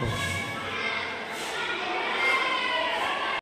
嗯